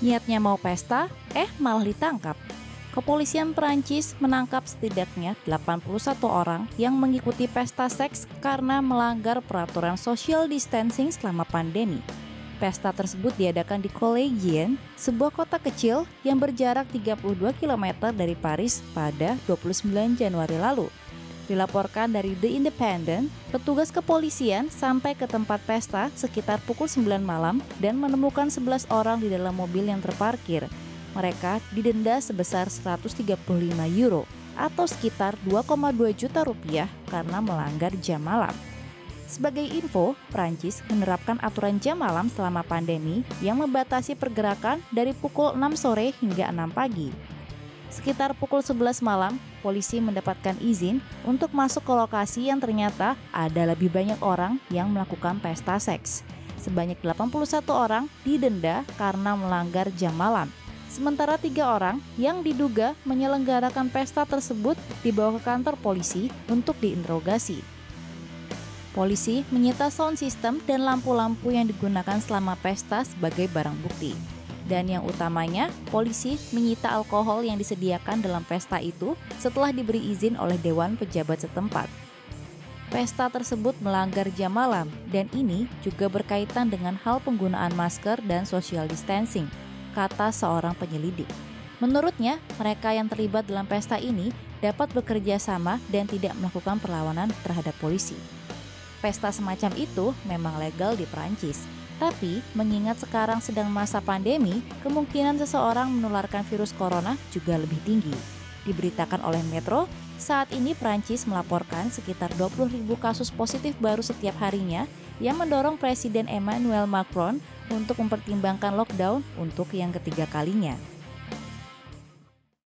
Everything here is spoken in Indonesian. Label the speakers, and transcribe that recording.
Speaker 1: Niatnya mau pesta, eh malah ditangkap. Kepolisian Perancis menangkap setidaknya 81 orang yang mengikuti pesta seks karena melanggar peraturan social distancing selama pandemi. Pesta tersebut diadakan di Collegien, sebuah kota kecil yang berjarak 32 km dari Paris pada 29 Januari lalu. Dilaporkan dari The Independent, petugas kepolisian sampai ke tempat pesta sekitar pukul 9 malam dan menemukan 11 orang di dalam mobil yang terparkir. Mereka didenda sebesar 135 euro atau sekitar 2,2 juta rupiah karena melanggar jam malam. Sebagai info, Prancis menerapkan aturan jam malam selama pandemi yang membatasi pergerakan dari pukul 6 sore hingga 6 pagi. Sekitar pukul 11 malam, polisi mendapatkan izin untuk masuk ke lokasi yang ternyata ada lebih banyak orang yang melakukan pesta seks. Sebanyak 81 orang didenda karena melanggar jam malam. Sementara tiga orang yang diduga menyelenggarakan pesta tersebut dibawa ke kantor polisi untuk diinterogasi. Polisi menyita sound system dan lampu-lampu yang digunakan selama pesta sebagai barang bukti. Dan yang utamanya, polisi menyita alkohol yang disediakan dalam pesta itu setelah diberi izin oleh Dewan Pejabat setempat. Pesta tersebut melanggar jam malam dan ini juga berkaitan dengan hal penggunaan masker dan social distancing, kata seorang penyelidik. Menurutnya, mereka yang terlibat dalam pesta ini dapat bekerja sama dan tidak melakukan perlawanan terhadap polisi. Pesta semacam itu memang legal di Prancis. Tapi, mengingat sekarang sedang masa pandemi, kemungkinan seseorang menularkan virus corona juga lebih tinggi. Diberitakan oleh Metro, saat ini Prancis melaporkan sekitar 20.000 kasus positif baru setiap harinya yang mendorong Presiden Emmanuel Macron untuk mempertimbangkan lockdown untuk yang ketiga kalinya.